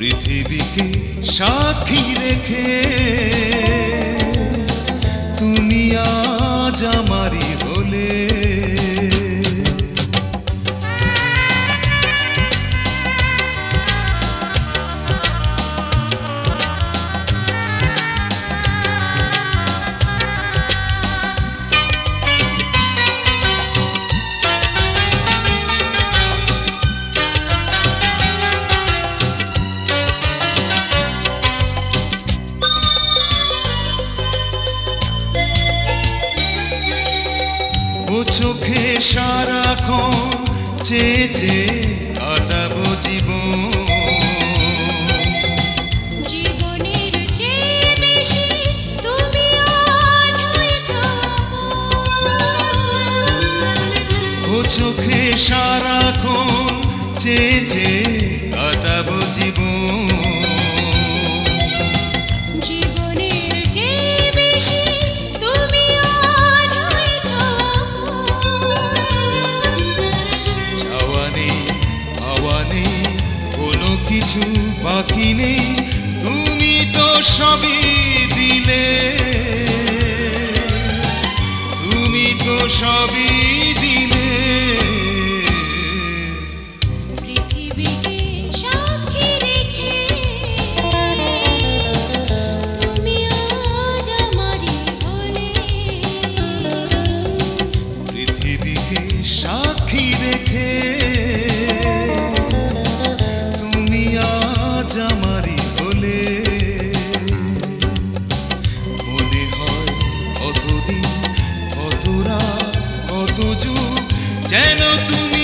পৃথিবীকে সাক্ষী রেখে তুমি আজ ও চোখে সারাক্ষণ চেয়ে চেয়ে কাটাবো জীবন। চোখে সারাক্ষণ চেয়ে চেয়ে কাটাবো வாக்கிலே তুজু যেন তুমি